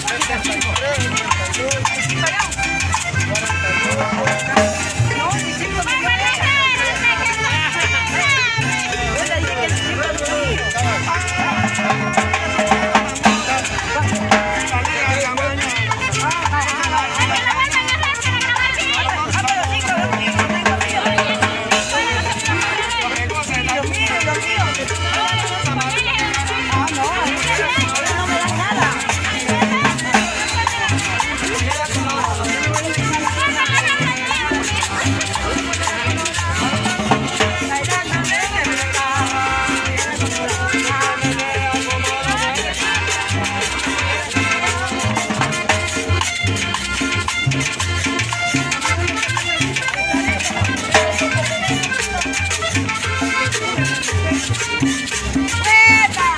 43, 42, ¡Meta!